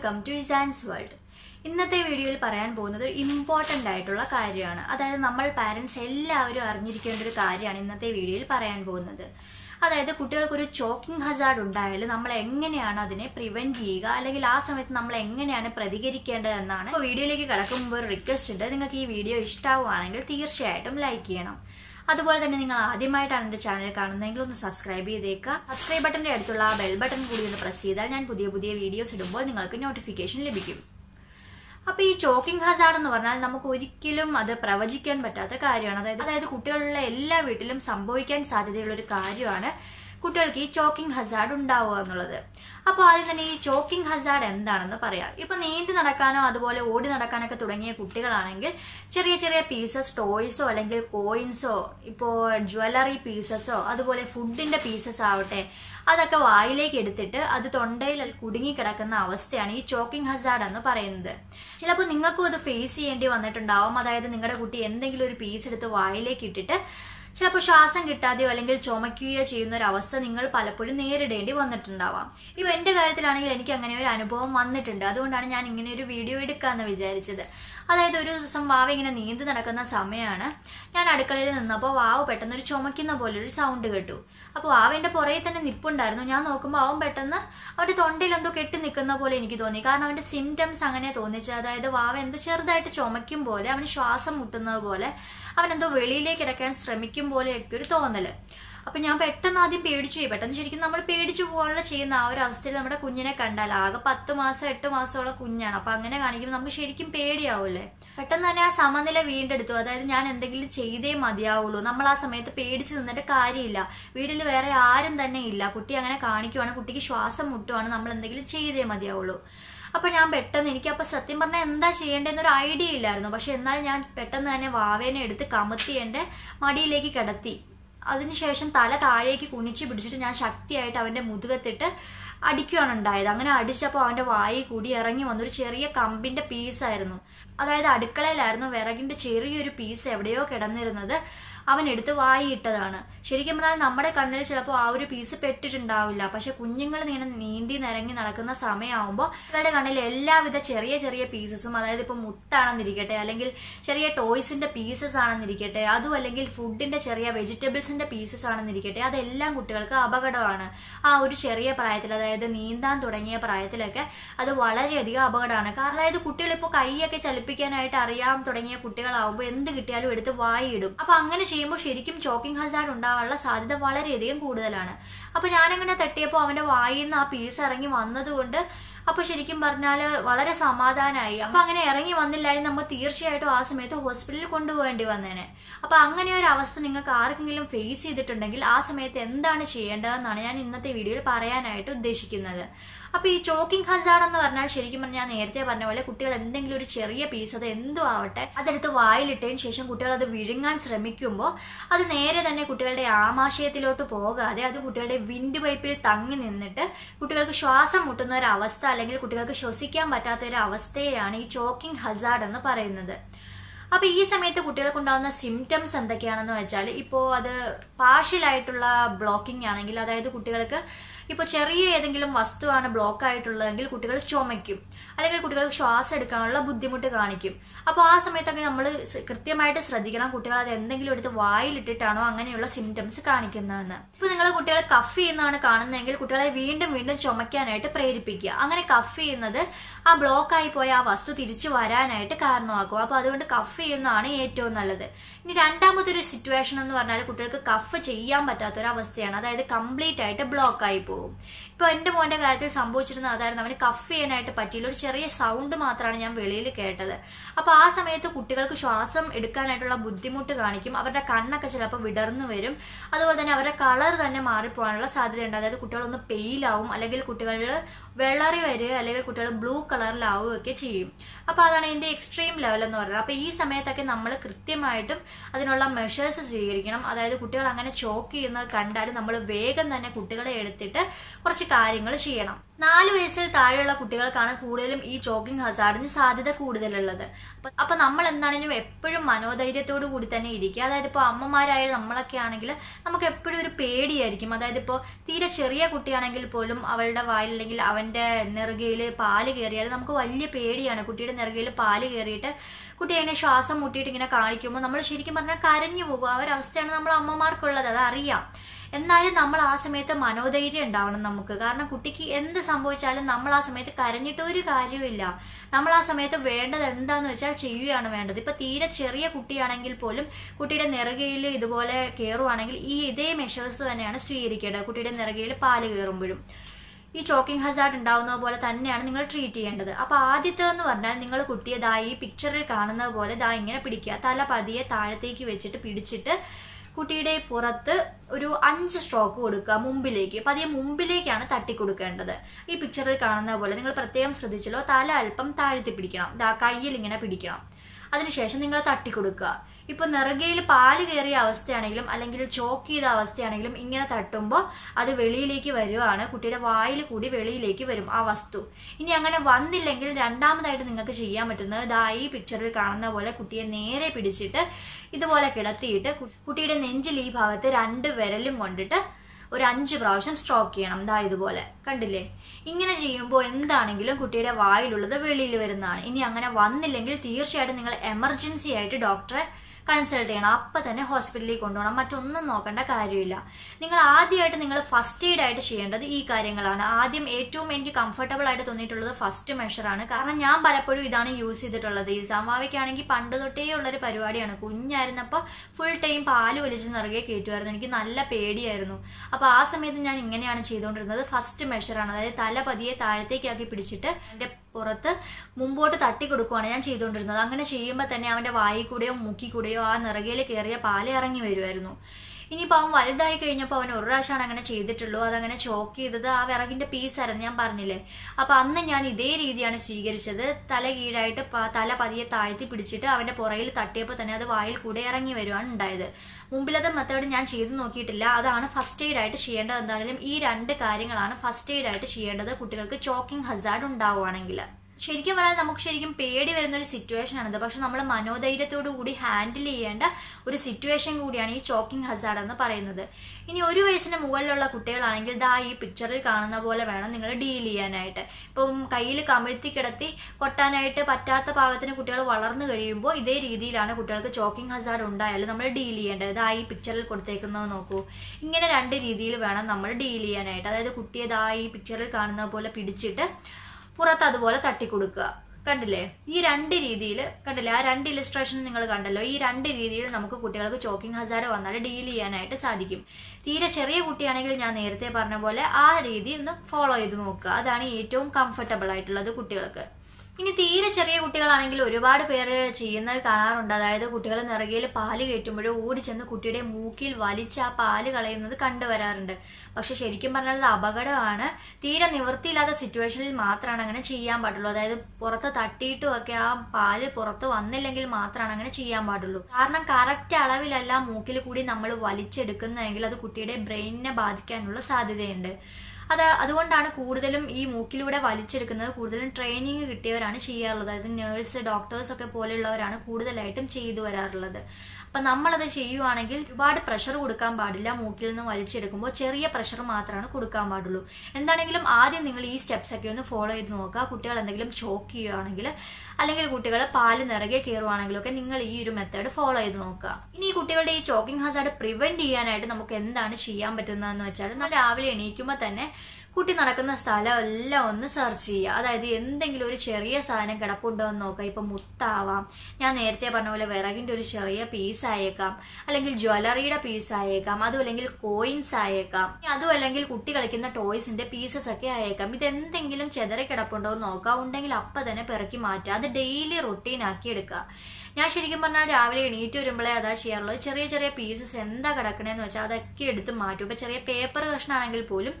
Welcome to ഇസാൻസ് world ഇന്നത്തെ വീഡിയോയിൽ പറയാൻ പോകുന്നത് ഇമ്പോർട്ടന്റ് ആയിട്ടുള്ള കാര്യമാണ്. അതായത് നമ്മൾ പാരൻസ് എല്ലാവരും അറിഞ്ഞിരിക്കേണ്ട ഒരു കാര്യമാണ് ഇന്നത്തെ വീഡിയോയിൽ പറയാൻ പോകുന്നത്. അതായത് കുട്ടികൾക്കൊരു ചോക്കിംഗ് ഹസാർഡ് ഉണ്ടായാൽ നമ്മൾ എങ്ങനെയാണ് അതിനെ പ്രിവെന്റ് ചെയ്യുക? അല്ലെങ്കിൽ ആ സമയത്ത് നമ്മൾ എങ്ങനെയാണ് പ്രതികരിക്കേണ്ടത് എന്നാണ്. വീഡിയോയിലേക്ക് കിടക്കുമ്പോൾ ഒരു റിക്വസ്റ്റ് ഉണ്ട്. നിങ്ങൾക്ക് ഈ വീഡിയോ ഇഷ്ടമാവുകയാണെങ്കിൽ തീർച്ചയായിട്ടും ലൈക്ക് ചെയ്യണം. അതുപോലെ തന്നെ നിങ്ങൾ ആദ്യമായിട്ടാണ് എന്റെ ചാനൽ കാണുന്നതെങ്കിൽ ഒന്ന് സബ്സ്ക്രൈബ് ചെയ്തേക്കുക. സബ്സ്ക്രൈബ് ബട്ടന്റെ അടുത്തുള്ള ആ ബെൽ ബട്ടൺ കൂടി ഒന്ന് പ്രസ് ചെയ്താൽ ഞാൻ പുതിയ പുതിയ വീഡിയോസ് ഇടുമ്പോൾ നിങ്ങൾക്ക് നോട്ടിഫിക്കേഷൻ ലഭിക്കും. അപ്പോൾ ഈ ചോക്കിംഗ് ഹസാർഡ് എന്ന് പറഞ്ഞാൽ നമുക്ക് ഒരിക്കലും അത് പ്രവചിക്കാൻ പറ്റാത്ത കാര്യമാണ്. അതായത് അതായത് കുട്ടികളുള്ള എല്ലാ വീട്ടിലും സംഭവിക്കാൻ സാധ്യതയുള്ള ഒരു കാര്യമാണ് കുട്ടികൾക്ക് ഈ ചോക്കിംഗ് ഹസാർഡ് ഉണ്ടാവുക എന്നുള്ളത്. അപ്പോൾ ആദ്യം തന്നെ ഈ ചോക്കിംഗ് ഹസാർഡ് എന്താണെന്ന് പറയാം. ഇപ്പൊ നീന്തി നടക്കാനോ അതുപോലെ ഓടി നടക്കാനൊക്കെ തുടങ്ങിയ കുട്ടികളാണെങ്കിൽ ചെറിയ ചെറിയ പീസസ് ടോയ്സോ അല്ലെങ്കിൽ കോയിൻസോ ഇപ്പോൾ ജ്വല്ലറി പീസസോ അതുപോലെ ഫുഡിന്റെ പീസസ് ആവട്ടെ അതൊക്കെ വായിലേക്ക് എടുത്തിട്ട് അത് തൊണ്ടയിൽ കുടുങ്ങി കിടക്കുന്ന അവസ്ഥയാണ് ഈ ചോക്കിംഗ് ഹസാർഡ് എന്ന് പറയുന്നത്. ചിലപ്പോൾ നിങ്ങൾക്കും അത് ഫേസ് ചെയ്യേണ്ടി വന്നിട്ടുണ്ടാവും. അതായത് നിങ്ങളുടെ കുട്ടി എന്തെങ്കിലും ഒരു പീസ് എടുത്ത് വായിലേക്ക് ഇട്ടിട്ട് ചിലപ്പോൾ ശ്വാസം കിട്ടാതെയോ അല്ലെങ്കിൽ ചുമയ്ക്കുകയോ ചെയ്യുന്ന ഒരു അവസ്ഥ നിങ്ങൾ പലപ്പോഴും നേരിടേണ്ടി വന്നിട്ടുണ്ടാവാം. ഇപ്പൊ എന്റെ കാര്യത്തിലാണെങ്കിൽ എനിക്ക് അങ്ങനെ ഒരു അനുഭവം വന്നിട്ടുണ്ട്. അതുകൊണ്ടാണ് ഞാൻ ഇങ്ങനെ ഒരു വീഡിയോ എടുക്കാമെന്ന് വിചാരിച്ചത്. അതായത് ഒരു ദിവസം വാവ് ഇങ്ങനെ നീന്തി നടക്കുന്ന സമയമാണ് ഞാൻ അടുക്കളയിൽ നിന്നപ്പോൾ വാവ് പെട്ടെന്ന് ഒരു ചുമയ്ക്കുന്ന പോലെ ഒരു സൗണ്ട് കേട്ടു അപ്പോൾ വാവിന്റെ പുറകെ തന്നെ നിപ്പുണ്ടായിരുന്നു. ഞാൻ നോക്കുമ്പോൾ അവൻ പെട്ടെന്ന് അവന്റെ തൊണ്ടയിൽ എന്തോ കെട്ടി നിൽക്കുന്ന പോലെ എനിക്ക് തോന്നി. കാരണം അവന്റെ സിംറ്റംസ് അങ്ങനെ തോന്നിച്ചത് അതായത് വാവ് എന്തോ ചെറുതായിട്ട് ചുമയ്ക്കും പോലെ അവന് ശ്വാസം മുട്ടുന്നത് പോലെ അവൻ എന്തോ വെളിയിലേക്ക് ഇടയ്ക്കാൻ ശ്രമിക്കും പോലെയൊക്കെ ഒരു തോന്നൽ. അപ്പൊ ഞാൻ പെട്ടെന്ന് ആദ്യം പേടിച്ചു പോയി പെട്ടെന്ന് ശരിക്കും നമ്മൾ പേടിച്ചു പോകാനുള്ള ചെയ്യുന്ന ആ ഒരു അവസ്ഥയിൽ നമ്മുടെ കുഞ്ഞിനെ കണ്ടാൽ ആകെ പത്ത് മാസം എട്ട് മാസമുള്ള കുഞ്ഞാണ്. അപ്പൊ അങ്ങനെ കാണിക്കുമ്പോൾ നമുക്ക് ശരിക്കും പേടിയാവൂലേ പെട്ടെന്ന് തന്നെ ആ സമനില വീണ്ടെടുത്തു. അതായത് ഞാൻ എന്തെങ്കിലും ചെയ്തേ മതിയാവുള്ളൂ. നമ്മൾ ആ സമയത്ത് പേടിച്ച് നിന്നിട്ട് കാര്യമില്ല. വീട്ടിൽ വേറെ ആരും തന്നെ ഇല്ല. കുട്ടി അങ്ങനെ കാണിക്കുവാണ്. കുട്ടിക്ക് ശ്വാസം മുട്ടുവാണ്. നമ്മൾ എന്തെങ്കിലും ചെയ്തേ മതിയാവുള്ളൂ. അപ്പൊ ഞാൻ പെട്ടെന്ന് എനിക്ക് അപ്പൊ സത്യം പറഞ്ഞാൽ എന്താ ചെയ്യേണ്ടതെന്നൊരു ഐഡിയ ഇല്ലായിരുന്നു. പക്ഷെ എന്നാൽ ഞാൻ പെട്ടെന്ന് തന്നെ വാവേനെ എടുത്ത് കമത്തി എന്റെ മടിയിലേക്ക് കിടത്തി. അതിനുശേഷം തല താഴേക്ക് കുനിച്ച് പിടിച്ചിട്ട് ഞാൻ ശക്തിയായിട്ട് അവന്റെ മുതുകത്തിട്ട് അടിക്കുകയാണ് ഉണ്ടായത്. അങ്ങനെ അടിച്ചപ്പോൾ അവന്റെ വായി കൂടി ഇറങ്ങി വന്ന ഒരു ചെറിയ കമ്പിന്റെ പീസായിരുന്നു അതായത് അടുക്കളയിലായിരുന്നു വിറകിന്റെ ചെറിയൊരു പീസ് എവിടെയോ കിടന്നിരുന്നത്. അവൻ എടുത്ത് വായിയിട്ടതാണ്. ശരിക്കും പറഞ്ഞാൽ നമ്മുടെ കണ്ണിൽ ചിലപ്പോൾ ആ ഒരു പീസ് പെട്ടിട്ടുണ്ടാവില്ല. പക്ഷെ കുഞ്ഞുങ്ങൾ ഇങ്ങനെ നീന്തി നിരങ്ങി നടക്കുന്ന സമയമാകുമ്പോൾ അവരുടെ കണ്ണിൽ എല്ലാവിധ ചെറിയ ചെറിയ പീസസും അതായത് ഇപ്പോൾ മുട്ടാണെന്നിരിക്കട്ടെ അല്ലെങ്കിൽ ചെറിയ ടോയ്സിന്റെ പീസസ് ആണെന്നിരിക്കട്ടെ അതും അല്ലെങ്കിൽ ഫുഡിന്റെ ചെറിയ വെജിറ്റബിൾസിന്റെ പീസസ് ആണെന്നിരിക്കട്ടെ അതെല്ലാം കുട്ടികൾക്ക് അപകടമാണ്. ആ ഒരു ചെറിയ പ്രായത്തിൽ അതായത് നീന്താൻ തുടങ്ങിയ പ്രായത്തിലൊക്കെ അത് വളരെയധികം അപകടമാണ്. കാരണം അതായത് കുട്ടികൾ ഇപ്പോൾ കൈയൊക്കെ ചലിപ്പിക്കാനായിട്ട് അറിയാൻ തുടങ്ങിയ കുട്ടികളാവുമ്പോൾ എന്ത് കിട്ടിയാലും എടുത്ത് വായിടും അപ്പൊ അങ്ങനെ ചെയ്യുമ്പോൾ ശരിക്കും ചോക്കിംഗ് ഹസാർഡ് ഉണ്ടാവാനുള്ള സാധ്യത വളരെയധികം കൂടുതലാണ്. അപ്പൊ ഞാനങ്ങനെ തട്ടിയപ്പോൾ അവന്റെ വായിൽ നിന്ന് ആ പീസ് ഇറങ്ങി വന്നതുകൊണ്ട് അപ്പൊ ശരിക്കും പറഞ്ഞാൽ വളരെ സമാധാനമായി അപ്പൊ അങ്ങനെ ഇറങ്ങി വന്നില്ലായിരുന്നു നമ്മൾ തീർച്ചയായിട്ടും ആ സമയത്ത് ഹോസ്പിറ്റലിൽ കൊണ്ടുപോകേണ്ടി വന്നേനെ. അപ്പൊ അങ്ങനെ ഒരു അവസ്ഥ നിങ്ങൾക്ക് ആർക്കെങ്കിലും ഫേസ് ചെയ്തിട്ടുണ്ടെങ്കിൽ ആ സമയത്ത് എന്താണ് ചെയ്യേണ്ടതെന്നാണ് ഞാൻ ഇന്നത്തെ വീഡിയോയിൽ പറയാനായിട്ട് ഉദ്ദേശിക്കുന്നത്. അപ്പൊ ഈ ചോക്കിംഗ് ഹസാർഡ് എന്ന് പറഞ്ഞാൽ ശരിക്കും പറഞ്ഞാൽ നേരത്തെ പറഞ്ഞ പോലെ കുട്ടികൾ എന്തെങ്കിലും ഒരു ചെറിയ പീസ് അത് എന്തും ആവട്ടെ അതെടുത്ത് വായിലിട്ടതിന് ശേഷം കുട്ടികൾ അത് വിഴുങ്ങാൻ ശ്രമിക്കുമ്പോൾ അത് നേരെ തന്നെ കുട്ടികളുടെ ആമാശയത്തിലോട്ട് പോകാതെ അത് കുട്ടികളുടെ വിൻഡ് പൈപ്പിൽ തങ്ങി നിന്നിട്ട് കുട്ടികൾക്ക് ശ്വാസം മുട്ടുന്ന ഒരു അവസ്ഥ അല്ലെങ്കിൽ കുട്ടികൾക്ക് ശ്വസിക്കാൻ പറ്റാത്ത ഒരു അവസ്ഥയാണ് ഈ ചോക്കിംഗ് ഹസാർഡ് എന്ന് പറയുന്നത്. അപ്പൊ ഈ സമയത്ത് കുട്ടികൾക്ക് ഉണ്ടാകുന്ന സിംറ്റംസ് എന്തൊക്കെയാണെന്ന് വെച്ചാൽ ഇപ്പോൾ അത് പാർഷ്യലായിട്ടുള്ള ബ്ലോക്കിംഗ് ആണെങ്കിൽ അതായത് കുട്ടികൾക്ക് ഇപ്പോൾ ചെറിയ ഏതെങ്കിലും വസ്തുവാണ് ബ്ലോക്ക് ആയിട്ടുള്ളതെങ്കിൽ കുട്ടികൾ ചുമയ്ക്കും. അല്ലെങ്കിൽ കുട്ടികൾ ശ്വാസം എടുക്കാനുള്ള ബുദ്ധിമുട്ട് കാണിക്കും. അപ്പോൾ ആ സമയത്തൊക്കെ നമ്മൾ കൃത്യമായിട്ട് ശ്രദ്ധിക്കണം കുട്ടികൾ അത് എന്തെങ്കിലും എടുത്ത് വായിലിട്ടിട്ടാണോ അങ്ങനെയുള്ള സിംറ്റംസ് കാണിക്കുന്നതെന്ന്. ഇപ്പോൾ നിങ്ങൾ കുട്ടികളെ കഫ് ചെയ്യുന്നതാണ് കാണുന്നതെങ്കിൽ കുട്ടികളെ വീണ്ടും വീണ്ടും ചുമയ്ക്കാനായിട്ട് പ്രേരിപ്പിക്കുക. അങ്ങനെ കഫ് ചെയ്യുന്നത് ആ ബ്ലോക്കായി പോയ ആ വസ്തു തിരിച്ചു വരാനായിട്ട് കാരണമാക്കും. അപ്പോൾ അതുകൊണ്ട് കഫ് ചെയ്യുന്നതാണ് ഏറ്റവും നല്ലത്. ഇനി രണ്ടാമത്തെ ഒരു സിറ്റുവേഷൻ എന്ന് പറഞ്ഞാൽ കുട്ടികൾക്ക് കഫ് ചെയ്യാൻ പറ്റാത്ത ഒരു അവസ്ഥയാണ് അതായത് കംപ്ലീറ്റ് ആയിട്ട് ബ്ലോക്ക് ആയി പോകും. ഇപ്പൊ എന്റെ മോന്റെ കാര്യത്തിൽ സംഭവിച്ചിരുന്നത് അതായിരുന്നു അവന് കഫ് ചെയ്യാനായിട്ട് പറ്റിയില്ല. ഒരു ചെറിയ സൗണ്ട് മാത്രമാണ് ഞാൻ വെളിയിൽ കേട്ടത്. അപ്പൊ ആ സമയത്ത് കുട്ടികൾക്ക് ശ്വാസം എടുക്കാനായിട്ടുള്ള ബുദ്ധിമുട്ട് കാണിക്കും. അവരുടെ കണ്ണൊക്കെ ചിലപ്പോൾ വിടർന്നു വരും. അതുപോലെ തന്നെ അവരുടെ കളർ തന്നെ മാറിപ്പോകാനുള്ള സാധ്യതയുണ്ട്. അതായത് കുട്ടികളൊന്ന് പെയിലാവും അല്ലെങ്കിൽ കുട്ടികളിൽ വെള്ളറി വരിക അല്ലെങ്കിൽ കുട്ടികൾ ബ്ലൂ കളറിലാവുകയൊക്കെ ചെയ്യും. അപ്പൊ അതാണ് ഇതിന്റെ എക്സ്ട്രീം ലെവൽ എന്ന് പറയുന്നത്. അപ്പൊ ഈ സമയത്തൊക്കെ നമ്മൾ കൃത്യമായിട്ടും അതിനുള്ള മെഷേഴ്സ് സ്വീകരിക്കണം. അതായത് കുട്ടികൾ അങ്ങനെ ചോക്ക് ചെയ്യുന്നത് കണ്ടാൽ നമ്മൾ വേഗം തന്നെ കുട്ടികളെ എടുത്തിട്ട് കുറച്ച് കാര്യങ്ങൾ ചെയ്യണം. നാല് വയസ്സിൽ താഴെയുള്ള കുട്ടികൾക്കാണ് കൂടുതലും ഈ ചോക്കിംഗ് ഹസാർഡിന് സാധ്യത കൂടുതലുള്ളത്. അപ്പൊ അപ്പം നമ്മൾ എന്താണെങ്കിലും എപ്പോഴും മനോധൈര്യത്തോടു കൂടി തന്നെ ഇരിക്കുക. അതായത് ഇപ്പോൾ അമ്മമാരായ നമ്മളൊക്കെ ആണെങ്കിൽ നമുക്ക് എപ്പോഴും ഒരു പേടിയായിരിക്കും. അതായത് ഇപ്പോൾ തീരെ ചെറിയ കുട്ടിയാണെങ്കിൽ പോലും അവളുടെ വായിൽ അല്ലെങ്കിൽ അവന്റെ നെറുകയിൽ പാൽ കയറിയാൽ നമുക്ക് വലിയ പേടിയാണ്. കുട്ടിയുടെ നെറുകയിൽ പാൽ കയറിയിട്ട് കുട്ടി അതിനെ ശ്വാസം മുട്ടിയിട്ട് ഇങ്ങനെ കാണിക്കുമ്പോൾ നമ്മൾ ശരിക്കും പറഞ്ഞാൽ കരഞ്ഞു പോകും. ആ ഒരു അവസ്ഥയാണ് നമ്മൾ അമ്മമാർക്കുള്ളത്. അത് അറിയാം എന്നാലും നമ്മൾ ആ സമയത്ത് മനോധൈര്യം ഉണ്ടാവണം നമുക്ക്. കാരണം കുട്ടിക്ക് എന്ത് സംഭവിച്ചാലും നമ്മൾ ആ സമയത്ത് കരഞ്ഞിട്ട് ഒരു കാര്യമില്ല നമ്മൾ ആ സമയത്ത് വേണ്ടത് എന്താന്ന് വെച്ചാൽ ചെയ്യുകയാണ് വേണ്ടത്. ഇപ്പൊ തീരെ ചെറിയ കുട്ടിയാണെങ്കിൽ പോലും കുട്ടിയുടെ നിറകയിൽ ഇതുപോലെ കയറുവാണെങ്കിൽ ഈ ഇതേ മെഷേഴ്സ് തന്നെയാണ് സ്വീകരിക്കേണ്ടത്. കുട്ടിയുടെ നിറകയിൽ പാൽ കയറുമ്പോഴും ഈ ചോക്കിംഗ് ഹസാർഡ് ഉണ്ടാവുന്ന പോലെ തന്നെയാണ് നിങ്ങൾ ട്രീറ്റ് ചെയ്യേണ്ടത്. അപ്പൊ ആദ്യത്തേന്ന് പറഞ്ഞാൽ നിങ്ങൾ കുട്ടിയെ ദാ ഈ പിക്ചറിൽ കാണുന്ന പോലെ ദാ ഇങ്ങനെ പിടിക്കുക. തല പതിയെ താഴത്തേക്ക് വെച്ചിട്ട് പിടിച്ചിട്ട് കുട്ടിയുടെ പുറത്ത് ഒരു അഞ്ച് സ്ട്രോക്ക് കൊടുക്കുക മുമ്പിലേക്ക്. പതിയെ മുമ്പിലേക്കാണ് തട്ടി കൊടുക്കേണ്ടത് ഈ പിക്ചറിൽ കാണുന്ന പോലെ നിങ്ങൾ പ്രത്യേകം ശ്രദ്ധിച്ചല്ലോ തല അല്പം താഴ്ത്തി പിടിക്കണം. കയ്യിൽ ഇങ്ങനെ പിടിക്കണം. അതിനുശേഷം നിങ്ങൾ തട്ടി കൊടുക്കുക ഇപ്പൊ നിറകയിൽ പാൽ കയറിയ അവസ്ഥയാണെങ്കിലും അല്ലെങ്കിൽ ചോക്ക് ചെയ്ത അവസ്ഥയാണെങ്കിലും ഇങ്ങനെ തട്ടുമ്പോൾ അത് വെളിയിലേക്ക് വരുവാണ്. കുട്ടിയുടെ വായിൽ കൂടി വെളിയിലേക്ക് വരും ആ വസ്തു. ഇനി അങ്ങനെ വന്നില്ലെങ്കിൽ രണ്ടാമതായിട്ട് നിങ്ങൾക്ക് ചെയ്യാൻ പറ്റുന്നത് ദാ ഈ പിക്ചറിൽ കാണുന്ന പോലെ കുട്ടിയെ നേരെ പിടിച്ചിട്ട് ഇതുപോലെ കിടത്തിയിട്ട് കുട്ടിയുടെ നെഞ്ചിൽ ഈ ഭാഗത്ത് രണ്ട് വിരലും കൊണ്ടിട്ട് ഒരു അഞ്ച് പ്രാവശ്യം സ്ട്രോക്ക് ചെയ്യണം. ദാ ഇതുപോലെ. കണ്ടില്ലേ? ഇങ്ങനെ ചെയ്യുമ്പോൾ എന്താണെങ്കിലും കുട്ടിയുടെ വായിലുള്ളത് വെളിയിൽ വരുന്നതാണ്. ഇനി അങ്ങനെ വന്നില്ലെങ്കിൽ തീർച്ചയായിട്ടും നിങ്ങൾ എമർജൻസി ആയിട്ട് ഡോക്ടറെ കൺസൾട്ട് ചെയ്യണം. അപ്പം തന്നെ ഹോസ്പിറ്റലിൽ കൊണ്ടുപോകണം. മറ്റൊന്നും നോക്കേണ്ട കാര്യമില്ല. നിങ്ങൾ ആദ്യമായിട്ട് നിങ്ങൾ ഫസ്റ്റ് എയ്ഡ് ആയിട്ട് ചെയ്യേണ്ടത് ഈ കാര്യങ്ങളാണ്. ആദ്യം ഏറ്റവും എനിക്ക് കംഫർട്ടബിൾ ആയിട്ട് തോന്നിയിട്ടുള്ളത് ഫസ്റ്റ് മെഷറാണ് കാരണം ഞാൻ പലപ്പോഴും ഇതാണ് യൂസ് ചെയ്തിട്ടുള്ളത്. ഈ സമാവയ്ക്കാണെങ്കിൽ പണ്ട് തൊട്ടേ ഉള്ളൊരു പരിപാടിയാണ്. കുഞ്ഞായിരുന്നപ്പോൾ ഫുൾ ടൈം പാൽ വലിച്ച് നിറകെ കയറ്റുമായിരുന്നു എനിക്ക് നല്ല പേടിയായിരുന്നു. അപ്പോൾ ആ സമയത്ത് ഞാൻ ഇങ്ങനെയാണ് ചെയ്തുകൊണ്ടിരുന്നത്. ഫസ്റ്റ് മെഷറാണ് അതായത് തല പതിയെ താഴത്തേക്കാക്കി പിടിച്ചിട്ട് എന്റെ പുറത്ത് മുമ്പോട്ട് തട്ടി കൊടുക്കുകയാണ് ഞാൻ ചെയ്തുകൊണ്ടിരുന്നത്. അങ്ങനെ ചെയ്യുമ്പോൾ തന്നെ അവന്റെ വായിൽ കൂടെയോ കൂടെയോ ആ നിറകയിൽ കയറിയ പാൽ ഇറങ്ങി വരുമായിരുന്നു ഇനിയിപ്പോൾ അവൻ വലുതായി കഴിഞ്ഞപ്പോൾ അവൻ ഒരു പ്രാവശ്യമാണ് അങ്ങനെ ചെയ്തിട്ടുള്ളൂ. അതങ്ങനെ ചോക്ക് ചെയ്തത്. ആ വിറകിന്റെ പീസായിരുന്നു ഞാൻ പറഞ്ഞില്ലേ? അപ്പോൾ അന്ന് ഞാൻ ഇതേ രീതിയാണ് സ്വീകരിച്ചത്. തല കീഴായിട്ട് തല പതിയെ താഴ്ത്തി പിടിച്ചിട്ട് അവന്റെ പുറയിൽ തട്ടിയപ്പോൾ തന്നെ അത് വായിൽ കൂടെ ഇറങ്ങി വരുവാണ് ഉണ്ടായത്. മുമ്പിലത്തെ മെത്തേഡ് ഞാൻ ചെയ്ത് നോക്കിയിട്ടില്ല. അതാണ് ഫസ്റ്റ് എയ്ഡ് ആയിട്ട് ചെയ്യേണ്ടത്. എന്താണെങ്കിലും ഈ രണ്ട് കാര്യങ്ങളാണ് ഫസ്റ്റ് എയ്ഡ് ആയിട്ട് ചെയ്യേണ്ടത് കുട്ടികൾക്ക് ചോക്കിംഗ് ഹസാർഡ് ഉണ്ടാവുകയാണെങ്കിൽ. ശരിക്കും പറഞ്ഞാൽ നമുക്ക് ശരിക്കും പേടി വരുന്ന ഒരു സിറ്റുവേഷൻ ആണിത്. പക്ഷെ നമ്മൾ മനോധൈര്യത്തോടു കൂടി ഹാൻഡിൽ ചെയ്യേണ്ട ഒരു സിറ്റുവേഷൻ കൂടിയാണ് ഈ ചോക്കിംഗ് ഹസാർഡ് എന്ന് പറയുന്നത്. ഇനി ഒരു വയസ്സിന് മുകളിലുള്ള കുട്ടികളാണെങ്കിൽ ദാ ഈ പിക്ചറിൽ കാണുന്ന പോലെ വേണം നിങ്ങൾ ഡീൽ ചെയ്യാനായിട്ട്. ഇപ്പം കയ്യിൽ കമിഴ്ത്തി കിടത്തി കൊട്ടാനായിട്ട് പറ്റാത്ത പാകത്തിന് കുട്ടികൾ വളർന്നു കഴിയുമ്പോൾ ഇതേ രീതിയിലാണ് കുട്ടികൾക്ക് ചോക്കിംഗ് ഹസാർഡ് ഉണ്ടായാലും നമ്മൾ ഡീൽ ചെയ്യേണ്ടത്. ദാ ഈ പിക്ചറിൽ കൊടുത്തേക്കുന്നത് നോക്കൂ. ഇങ്ങനെ രണ്ട് രീതിയിൽ വേണം നമ്മൾ ഡീൽ ചെയ്യാനായിട്ട്. അതായത് കുട്ടിയെ ദാ ഈ പിക്ചറിൽ കാണുന്ന പോലെ പിടിച്ചിട്ട് പുറത്ത് അതുപോലെ തട്ടിക്കൊടുക്കുക. കണ്ടില്ലേ? ഈ രണ്ട് രീതിയിൽ കണ്ടില്ലേ? ആ രണ്ട് ഇലസ്ട്രേഷൻ നിങ്ങൾ കണ്ടല്ലോ. ഈ രണ്ട് രീതിയിൽ നമുക്ക് കുട്ടികൾക്ക് ചോക്കിംഗ് ഹസാർഡ് വന്നാൽ ഡീൽ ചെയ്യാനായിട്ട് സാധിക്കും. തീരെ ചെറിയ കുട്ടിയാണെങ്കിൽ ഞാൻ നേരത്തെ പറഞ്ഞ പോലെ ആ രീതി ഒന്ന് ഫോളോ ചെയ്ത് നോക്കുക. അതാണ് ഏറ്റവും കംഫർട്ടബിൾ ആയിട്ടുള്ളത് കുട്ടികൾക്ക്. ഇനി തീരെ ചെറിയ കുട്ടികളാണെങ്കിൽ ഒരുപാട് പേര് ചെയ്യുന്നത് കാണാറുണ്ട്. അതായത് കുട്ടികൾ നിറകയിൽ പാൽ കയറ്റുമ്പോഴും ഓടി ചെന്ന് കുട്ടിയുടെ മൂക്കിൽ വലിച്ച് ആ പാൽ കളയുന്നത് കണ്ടുവരാറുണ്ട് പക്ഷെ ശരിക്കും പറഞ്ഞാൽ അപകടമാണ്. തീരെ നിവൃത്തിയില്ലാത്ത സിറ്റുവേഷനിൽ മാത്രമാണ് അങ്ങനെ ചെയ്യാൻ പാടുള്ളൂ. അതായത് പുറത്ത് തട്ടിയിട്ടും ഒക്കെ ആ പാൽ പുറത്ത് വന്നില്ലെങ്കിൽ മാത്രമാണ് അങ്ങനെ ചെയ്യാൻ പാടുള്ളൂ. കാരണം കറക്റ്റ് അളവിലല്ല മൂക്കിൽ കൂടി നമ്മൾ വലിച്ചെടുക്കുന്നതെങ്കിൽ അത് കുട്ടിയുടെ ബ്രെയിനിനെ ബാധിക്കാനുള്ള സാധ്യതയുണ്ട്. അത് അതുകൊണ്ടാണ് കൂടുതലും ഈ മൂക്കിലൂടെ വലിച്ചെടുക്കുന്നത്. കൂടുതലും ട്രെയിനിങ് കിട്ടിയവരാണ് ചെയ്യാറുള്ളത്. അതായത് നേഴ്സ് ഡോക്ടേഴ്സ് ഒക്കെ പോലെയുള്ളവരാണ് കൂടുതലായിട്ടും ചെയ്തു വരാറുള്ളത്. അപ്പം നമ്മളത് ചെയ്യുവാണെങ്കിൽ ഒരുപാട് പ്രഷർ കൊടുക്കാൻ പാടില്ല മൂക്കിൽ നിന്ന് വലിച്ചെടുക്കുമ്പോൾ. ചെറിയ പ്രഷർ മാത്രമാണ് കൊടുക്കാൻ പാടുള്ളൂ. എന്താണെങ്കിലും ആദ്യം നിങ്ങൾ ഈ സ്റ്റെപ്സ് ഒക്കെ ഒന്ന് ഫോളോ ചെയ്ത് നോക്കുക. കുട്ടികൾ എന്തെങ്കിലും ചോക്ക് ചെയ്യുകയാണെങ്കിൽ അല്ലെങ്കിൽ കുട്ടികൾ പാൽ നിറകെ കയറുവാണെങ്കിലൊക്കെ നിങ്ങൾ ഈ ഒരു മെത്തേഡ് ഫോളോ ചെയ്ത് നോക്കുക. ഇനി ഈ കുട്ടികളുടെ ഈ ചോക്കിംഗ് ഹസാർഡ് പ്രിവെന്റ് ചെയ്യാനായിട്ട് നമുക്ക് എന്താണ് ചെയ്യാൻ പറ്റുന്നതെന്ന് വെച്ചാൽ നമ്മൾ രാവിലെ എണീക്കുമ്പോൾ തന്നെ കുട്ടി നടക്കുന്ന സ്ഥലം എല്ലാം ഒന്ന് സെർച്ച് ചെയ്യുക. അതായത് എന്തെങ്കിലും ഒരു ചെറിയ സാധനം കിടപ്പുണ്ടോ എന്ന് നോക്കുക. ഇപ്പം മുത്താവാം. ഞാൻ നേരത്തെ പറഞ്ഞ പോലെ വിറകിന്റെ ഒരു ചെറിയ പീസ് ആയേക്കാം. അല്ലെങ്കിൽ ജ്വല്ലറിയുടെ പീസ് ആയേക്കാം. അതും അല്ലെങ്കിൽ കോയിൻസ് ആയേക്കാം. അതും അല്ലെങ്കിൽ കുട്ടി കളിക്കുന്ന ടോയ്സിന്റെ പീസസ് ഒക്കെ ആയേക്കാം. ഇതെന്തെങ്കിലും ചെതറി കിടപ്പുണ്ടോ എന്ന് നോക്കുക. ഉണ്ടെങ്കിൽ അപ്പം തന്നെ പിറക്കി മാറ്റുക. അത് ഡെയിലി റൊട്ടീൻ ആക്കി എടുക്കുക. ഞാൻ ശരിക്കും പറഞ്ഞാൽ രാവിലെ എണീറ്റ് വരുമ്പോഴേ അതാ ചെയ്യാറുള്ളത്. ചെറിയ ചെറിയ പീസസ് എന്താ കിടക്കണേന്ന് വെച്ചാൽ അതൊക്കെ എടുത്ത് മാറ്റും. ഇപ്പൊ ചെറിയ പേപ്പർ കഷ്ണാണെങ്കിൽ പോലും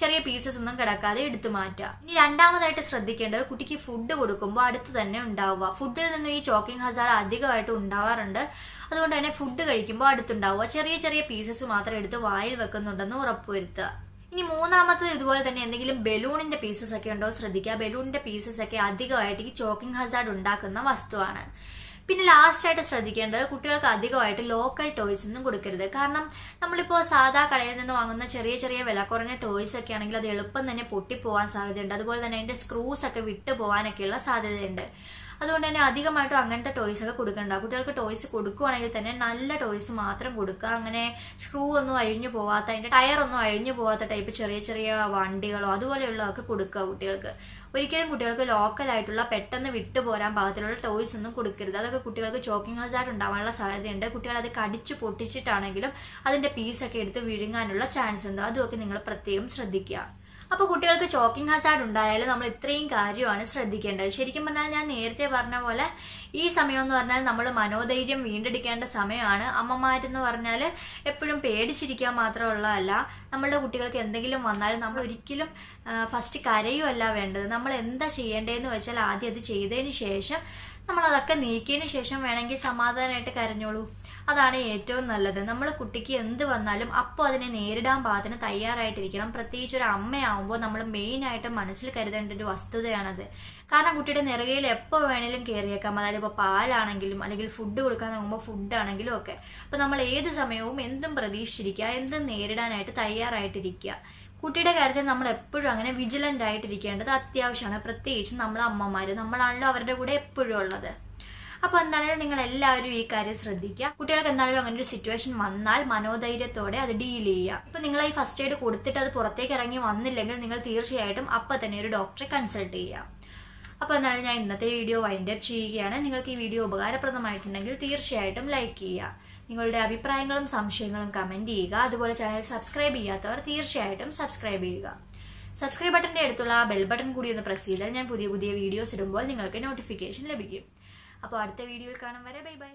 ചെറിയ പീസസ് ഒന്നും കിടക്കാതെ എടുത്തു മാറ്റുക ഇനി രണ്ടാമതായിട്ട് ശ്രദ്ധിക്കേണ്ടത് കുട്ടിക്ക് ഫുഡ് കൊടുക്കുമ്പോൾ അടുത്ത് തന്നെ ഉണ്ടാവുക. ഫുഡിൽ നിന്നും ഈ ചോക്കിംഗ് ഹസാർഡ് അധികമായിട്ട് ഉണ്ടാവാറുണ്ട്. അതുകൊണ്ട് തന്നെ ഫുഡ് കഴിക്കുമ്പോൾ അടുത്തുണ്ടാവുക. ചെറിയ ചെറിയ പീസസ് മാത്രം എടുത്ത് വായിൽ വെക്കുന്നുണ്ടെന്ന് ഉറപ്പുവരുത്തുക. ഇനി മൂന്നാമത്തത് ഇതുപോലെ തന്നെ എന്തെങ്കിലും ബലൂണിന്റെ പീസസ് ഒക്കെ ഉണ്ടോ ശ്രദ്ധിക്കുക. ബലൂണിന്റെ പീസസ് ഒക്കെ അധികമായിട്ട് ഈ ചോക്കിംഗ് ഹസാർഡ് ഉണ്ടാക്കുന്ന വസ്തുവാണ്. പിന്നെ ലാസ്റ്റ് ആയിട്ട് ശ്രദ്ധിക്കേണ്ടത് കുട്ടികൾക്ക് അധികമായിട്ട് ലോക്കൽ ടോയ്സ് ഒന്നും കൊടുക്കരുത്. കാരണം നമ്മളിപ്പോൾ സാധാ കടയിൽ നിന്ന് വാങ്ങുന്ന ചെറിയ ചെറിയ വില കുറഞ്ഞ ടോയ്സ് ഒക്കെ ആണെങ്കിൽ അത് എളുപ്പം തന്നെ പൊട്ടിപ്പോവാൻ സാധ്യതയുണ്ട്. അതുപോലെ തന്നെ അതിന്റെ സ്ക്രൂസ് ഒക്കെ വിട്ടു പോകാനൊക്കെയുള്ള സാധ്യതയുണ്ട്. അതുകൊണ്ട് തന്നെ അധികമായിട്ടും അങ്ങനത്തെ ടോയ്സ് ഒക്കെ കൊടുക്കണ്ട. കുട്ടികൾക്ക് ടോയ്സ് കൊടുക്കുവാണെങ്കിൽ തന്നെ നല്ല ടോയ്സ് മാത്രം കൊടുക്കുക. അങ്ങനെ സ്ക്രൂ ഒന്നും അഴിഞ്ഞു പോവാത്ത അതിന്റെ ടയർ ഒന്നും അഴിഞ്ഞു പോവാത്ത ടൈപ്പ് ചെറിയ ചെറിയ വണ്ടികളോ അതുപോലെയുള്ളതൊക്കെ കൊടുക്കുക കുട്ടികൾക്ക്. ഒരിക്കലും കുട്ടികൾക്ക് ലോക്കലായിട്ടുള്ള പെട്ടെന്ന് വിട്ടു പോരാൻ പാകത്തിലുള്ള ടോയ്സ് ഒന്നും കൊടുക്കരുത്. അതൊക്കെ കുട്ടികൾക്ക് ചോക്കിംഗ് ഹസാർഡ് ഉണ്ടാവാനുള്ള സാധ്യതയുണ്ട്. കുട്ടികൾ അത് കടിച്ചു പൊട്ടിച്ചിട്ടാണെങ്കിലും അതിന്റെ പീസൊക്കെ എടുത്ത് വിഴുങ്ങാനുള്ള ചാൻസ് ഉണ്ട്. അതുമൊക്കെ നിങ്ങൾ പ്രത്യേകം ശ്രദ്ധിക്കുക. അപ്പോൾ കുട്ടികൾക്ക് ചോക്കിംഗ് ഹസാർഡ് ഉണ്ടായാലും നമ്മൾ ഇത്രയും കാര്യമാണ് ശ്രദ്ധിക്കേണ്ടത്. ശരിക്കും പറഞ്ഞാൽ ഞാൻ നേരത്തെ പറഞ്ഞ പോലെ ഈ സമയം എന്ന് പറഞ്ഞാൽ നമ്മൾ മനോധൈര്യം വീണ്ടെടുക്കേണ്ട സമയമാണ്. അമ്മമാരെന്ന് പറഞ്ഞാൽ എപ്പോഴും പേടിച്ചിരിക്കാൻ മാത്രമുള്ളതല്ല. നമ്മളുടെ കുട്ടികൾക്ക് എന്തെങ്കിലും വന്നാലും നമ്മൾ ഒരിക്കലും ഫസ്റ്റ് കരയുമല്ല വേണ്ടത്. നമ്മൾ എന്താ ചെയ്യേണ്ടതെന്ന് വെച്ചാൽ ആദ്യം അത് ചെയ്തതിന് ശേഷം നമ്മൾ അതൊക്കെ നീക്കിയതിന് ശേഷം വേണമെങ്കിൽ സമാധാനമായിട്ട് കരഞ്ഞോളൂ. അതാണ് ഏറ്റവും നല്ലത്. നമ്മൾ കുട്ടിക്ക് എന്ത് വന്നാലും അപ്പോൾ അതിനെ നേരിടാൻ പാകത്തിന് തയ്യാറായിട്ടിരിക്കണം. പ്രത്യേകിച്ച് ഒരു അമ്മയാവുമ്പോൾ നമ്മൾ മെയിനായിട്ട് മനസ്സിൽ കരുതേണ്ട ഒരു വസ്തുതയാണത്. കാരണം കുട്ടിയുടെ നിറകയിൽ എപ്പോൾ വേണേലും കയറിയേക്കാം അതായത് ഇപ്പോൾ പാലാണെങ്കിലും അല്ലെങ്കിൽ ഫുഡ് കൊടുക്കാൻ നോക്കുമ്പോൾ ഫുഡാണെങ്കിലും ഒക്കെ. അപ്പോൾ നമ്മൾ ഏത് സമയവും എന്തും പ്രതീക്ഷിച്ചിരിക്കുക എന്തും നേരിടാനായിട്ട് തയ്യാറായിട്ടിരിക്കുക. കുട്ടിയുടെ കാര്യത്തിൽ നമ്മൾ എപ്പോഴും അങ്ങനെ വിജിലന്റ് ആയിട്ടിരിക്കേണ്ടത് അത്യാവശ്യമാണ്. പ്രത്യേകിച്ച് നമ്മൾ അമ്മമാർ നമ്മളാണല്ലോ അവരുടെ കൂടെ എപ്പോഴും ഉള്ളത്. അപ്പോൾ എന്താണെങ്കിലും നിങ്ങൾ എല്ലാവരും ഈ കാര്യം ശ്രദ്ധിക്കുക. കുട്ടികൾക്ക് എന്തായാലും അങ്ങനെ ഒരു സിറ്റുവേഷൻ വന്നാൽ മനോധൈര്യത്തോടെ അത് ഡീൽ ചെയ്യുക. ഇപ്പൊ നിങ്ങൾ ഈ ഫസ്റ്റ് എയ്ഡ് കൊടുത്തിട്ട് അത് പുറത്തേക്ക് ഇറങ്ങി വന്നില്ലെങ്കിൽ നിങ്ങൾ തീർച്ചയായിട്ടും അപ്പം തന്നെ ഒരു ഡോക്ടറെ കൺസൾട്ട് ചെയ്യുക. അപ്പോൾ എന്തായാലും ഞാൻ ഇന്നത്തെ വീഡിയോ വൈൻഡപ്പ് ചെയ്യുകയാണ്. നിങ്ങൾക്ക് ഈ വീഡിയോ ഉപകാരപ്രദമായിട്ടുണ്ടെങ്കിൽ തീർച്ചയായിട്ടും ലൈക്ക് ചെയ്യുക. നിങ്ങളുടെ അഭിപ്രായങ്ങളും സംശയങ്ങളും കമന്റ് ചെയ്യുക. അതുപോലെ ചാനൽ സബ്സ്ക്രൈബ് ചെയ്യാത്തവർ തീർച്ചയായിട്ടും സബ്സ്ക്രൈബ് ചെയ്യുക. സബ്സ്ക്രൈബ് ബട്ടന്റെ അടുത്തുള്ള ആ ബെൽ ബട്ടൺ കൂടി ഒന്ന് പ്രസ് ചെയ്താൽ ഞാൻ പുതിയ പുതിയ വീഡിയോസ് ഇടുമ്പോൾ നിങ്ങൾക്ക് നോട്ടിഫിക്കേഷൻ ലഭിക്കും. അപ്പോൾ അടുത്ത വീഡിയോയിൽ കാണും വരെ. Bye bye